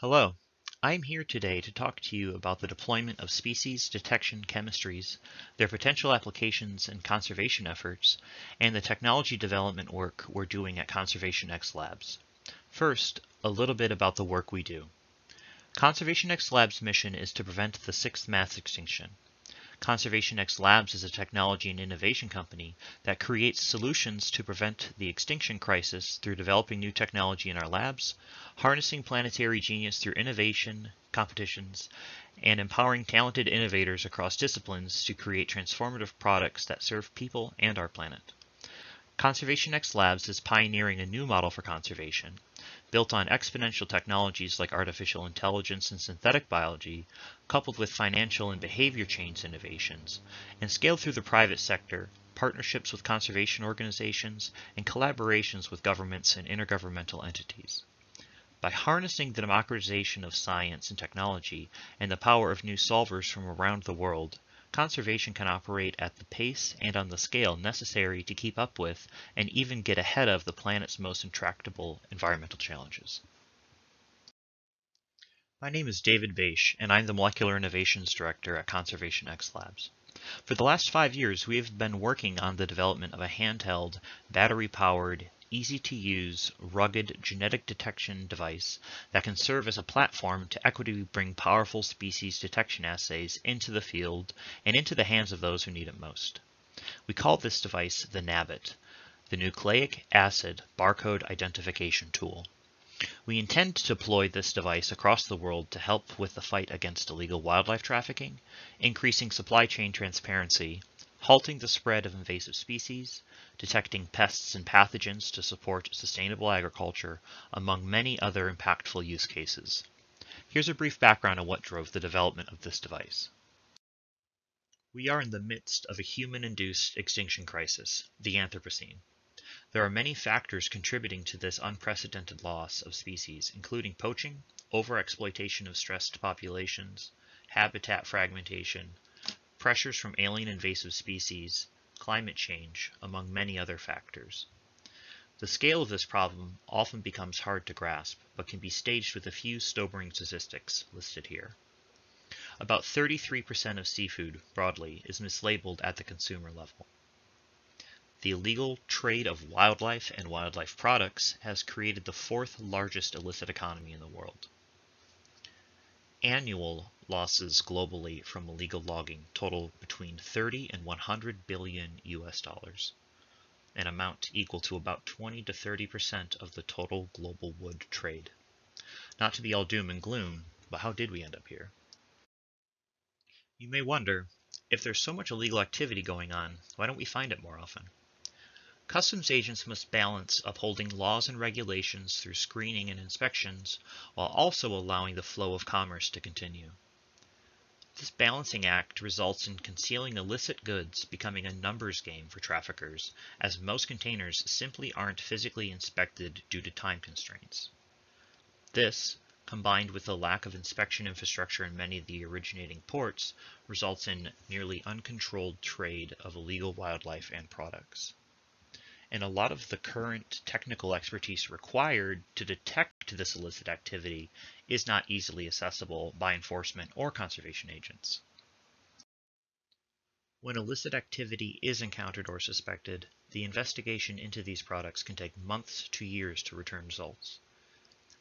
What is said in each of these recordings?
Hello, I'm here today to talk to you about the deployment of species detection chemistries, their potential applications and conservation efforts, and the technology development work we're doing at Conservation X Labs. First, a little bit about the work we do. Conservation X Labs' mission is to prevent the sixth mass extinction. Conservation X Labs is a technology and innovation company that creates solutions to prevent the extinction crisis through developing new technology in our labs, harnessing planetary genius through innovation, competitions, and empowering talented innovators across disciplines to create transformative products that serve people and our planet. ConservationX Labs is pioneering a new model for conservation built on exponential technologies like artificial intelligence and synthetic biology, coupled with financial and behavior change innovations, and scaled through the private sector, partnerships with conservation organizations, and collaborations with governments and intergovernmental entities. By harnessing the democratization of science and technology and the power of new solvers from around the world, conservation can operate at the pace and on the scale necessary to keep up with and even get ahead of the planet's most intractable environmental challenges. My name is David Baisch, and I'm the Molecular Innovations Director at Conservation X Labs. For the last five years, we have been working on the development of a handheld, battery-powered, easy to use, rugged genetic detection device that can serve as a platform to equitably bring powerful species detection assays into the field and into the hands of those who need it most. We call this device the NABIT, the Nucleic Acid Barcode Identification Tool. We intend to deploy this device across the world to help with the fight against illegal wildlife trafficking, increasing supply chain transparency, halting the spread of invasive species, detecting pests and pathogens to support sustainable agriculture, among many other impactful use cases. Here's a brief background on what drove the development of this device. We are in the midst of a human-induced extinction crisis, the Anthropocene. There are many factors contributing to this unprecedented loss of species, including poaching, overexploitation of stressed populations, habitat fragmentation, pressures from alien invasive species, climate change, among many other factors. The scale of this problem often becomes hard to grasp, but can be staged with a few sobering statistics listed here. About 33% of seafood, broadly, is mislabeled at the consumer level. The illegal trade of wildlife and wildlife products has created the fourth largest illicit economy in the world. Annual losses globally from illegal logging total between 30 and 100 billion US dollars, an amount equal to about 20 to 30 percent of the total global wood trade. Not to be all doom and gloom, but how did we end up here? You may wonder, if there's so much illegal activity going on, why don't we find it more often? Customs agents must balance upholding laws and regulations through screening and inspections, while also allowing the flow of commerce to continue. This balancing act results in concealing illicit goods becoming a numbers game for traffickers, as most containers simply aren't physically inspected due to time constraints. This, combined with the lack of inspection infrastructure in many of the originating ports, results in nearly uncontrolled trade of illegal wildlife and products and a lot of the current technical expertise required to detect this illicit activity is not easily accessible by enforcement or conservation agents. When illicit activity is encountered or suspected, the investigation into these products can take months to years to return results.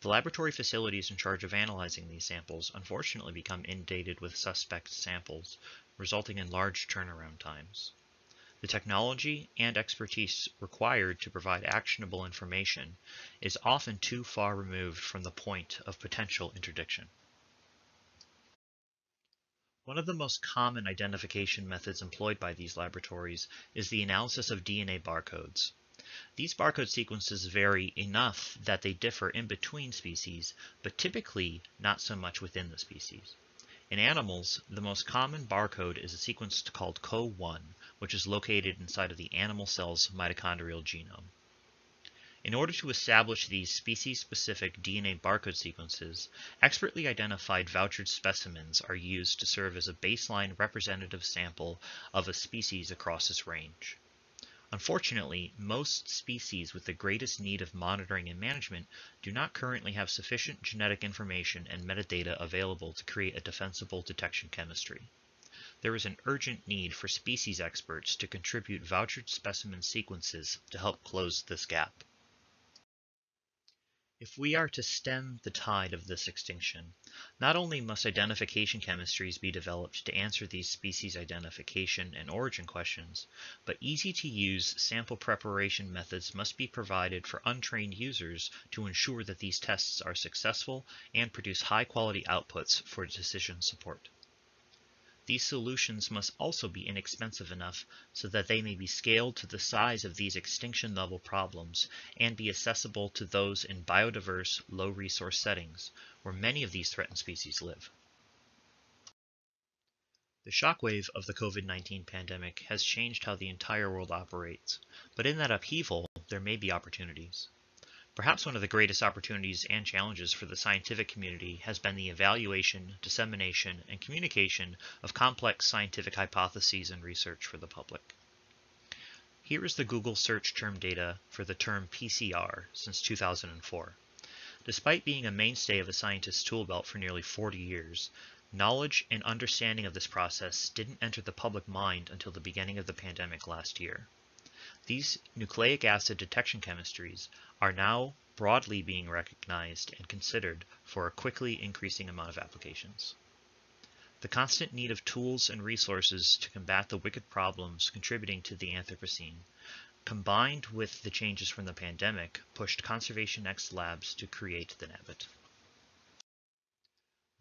The laboratory facilities in charge of analyzing these samples unfortunately become inundated with suspect samples, resulting in large turnaround times. The technology and expertise required to provide actionable information is often too far removed from the point of potential interdiction. One of the most common identification methods employed by these laboratories is the analysis of DNA barcodes. These barcode sequences vary enough that they differ in between species, but typically not so much within the species. In animals, the most common barcode is a sequence called CO1, which is located inside of the animal cell's mitochondrial genome. In order to establish these species-specific DNA barcode sequences, expertly identified vouchered specimens are used to serve as a baseline representative sample of a species across its range. Unfortunately, most species with the greatest need of monitoring and management do not currently have sufficient genetic information and metadata available to create a defensible detection chemistry. There is an urgent need for species experts to contribute vouchered specimen sequences to help close this gap. If we are to stem the tide of this extinction, not only must identification chemistries be developed to answer these species identification and origin questions, but easy-to-use sample preparation methods must be provided for untrained users to ensure that these tests are successful and produce high-quality outputs for decision support. These solutions must also be inexpensive enough so that they may be scaled to the size of these extinction level problems and be accessible to those in biodiverse, low resource settings, where many of these threatened species live. The shockwave of the COVID-19 pandemic has changed how the entire world operates, but in that upheaval, there may be opportunities. Perhaps one of the greatest opportunities and challenges for the scientific community has been the evaluation, dissemination, and communication of complex scientific hypotheses and research for the public. Here is the Google search term data for the term PCR since 2004. Despite being a mainstay of the scientist's toolbelt for nearly 40 years, knowledge and understanding of this process didn't enter the public mind until the beginning of the pandemic last year. These nucleic acid detection chemistries are now broadly being recognized and considered for a quickly increasing amount of applications. The constant need of tools and resources to combat the wicked problems contributing to the Anthropocene, combined with the changes from the pandemic, pushed Conservation X Labs to create the NABIT.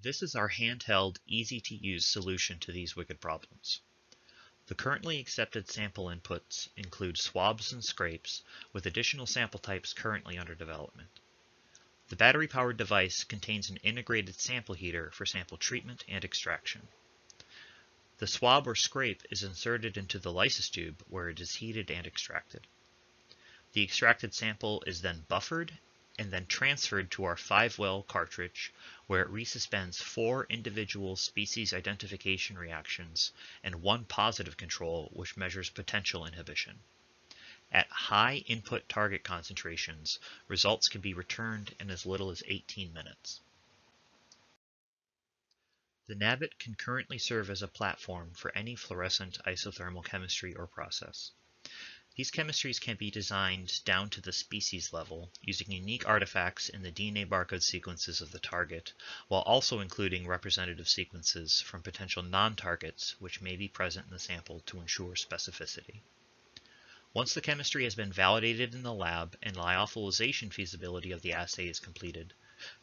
This is our handheld, easy-to-use solution to these wicked problems. The currently accepted sample inputs include swabs and scrapes, with additional sample types currently under development. The battery-powered device contains an integrated sample heater for sample treatment and extraction. The swab or scrape is inserted into the lysis tube where it is heated and extracted. The extracted sample is then buffered and then transferred to our 5-well cartridge where it resuspends four individual species identification reactions and one positive control which measures potential inhibition. At high input target concentrations, results can be returned in as little as 18 minutes. The NABIT can currently serve as a platform for any fluorescent isothermal chemistry or process. These chemistries can be designed down to the species level using unique artifacts in the DNA barcode sequences of the target, while also including representative sequences from potential non-targets which may be present in the sample to ensure specificity. Once the chemistry has been validated in the lab and lyophilization feasibility of the assay is completed,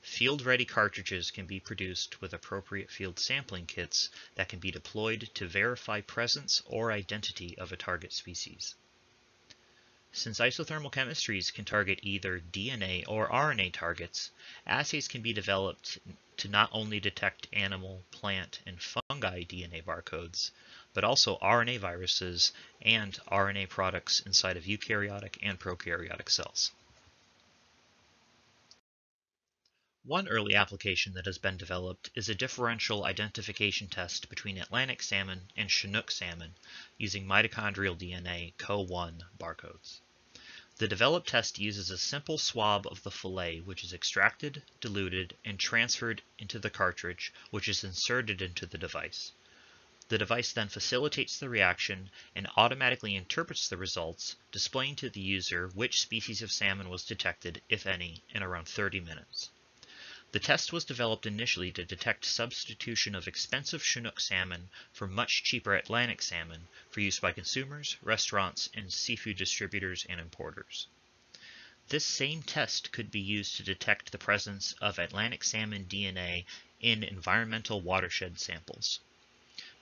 field-ready cartridges can be produced with appropriate field sampling kits that can be deployed to verify presence or identity of a target species. Since isothermal chemistries can target either DNA or RNA targets, assays can be developed to not only detect animal, plant, and fungi DNA barcodes, but also RNA viruses and RNA products inside of eukaryotic and prokaryotic cells. One early application that has been developed is a differential identification test between Atlantic salmon and Chinook salmon using mitochondrial DNA CO1 barcodes. The developed test uses a simple swab of the fillet which is extracted, diluted, and transferred into the cartridge which is inserted into the device. The device then facilitates the reaction and automatically interprets the results, displaying to the user which species of salmon was detected, if any, in around 30 minutes. The test was developed initially to detect substitution of expensive Chinook salmon for much cheaper Atlantic salmon for use by consumers, restaurants, and seafood distributors and importers. This same test could be used to detect the presence of Atlantic salmon DNA in environmental watershed samples.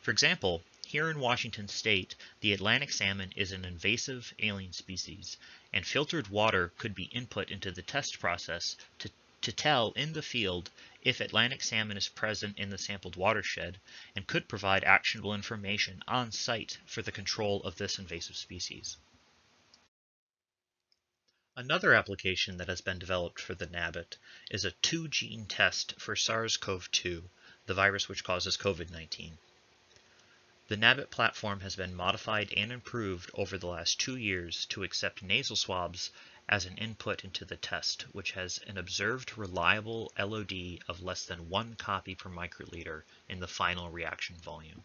For example, here in Washington state, the Atlantic salmon is an invasive alien species, and filtered water could be input into the test process to to tell in the field if Atlantic salmon is present in the sampled watershed and could provide actionable information on site for the control of this invasive species. Another application that has been developed for the NABIT is a two-gene test for SARS-CoV-2, the virus which causes COVID-19. The NABIT platform has been modified and improved over the last two years to accept nasal swabs as an input into the test, which has an observed reliable LOD of less than one copy per microliter in the final reaction volume.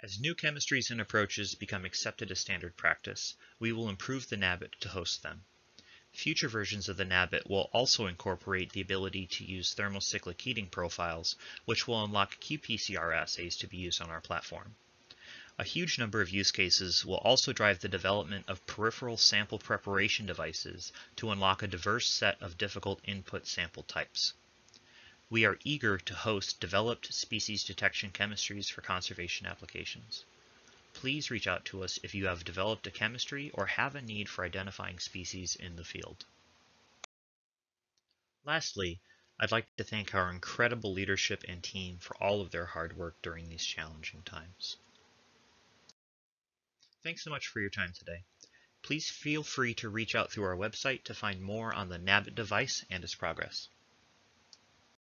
As new chemistries and approaches become accepted as standard practice, we will improve the NABIT to host them. Future versions of the NABIT will also incorporate the ability to use thermocyclic heating profiles, which will unlock qPCR assays to be used on our platform. A huge number of use cases will also drive the development of peripheral sample preparation devices to unlock a diverse set of difficult input sample types. We are eager to host developed species detection chemistries for conservation applications please reach out to us if you have developed a chemistry or have a need for identifying species in the field. Lastly, I'd like to thank our incredible leadership and team for all of their hard work during these challenging times. Thanks so much for your time today. Please feel free to reach out through our website to find more on the NABIT device and its progress.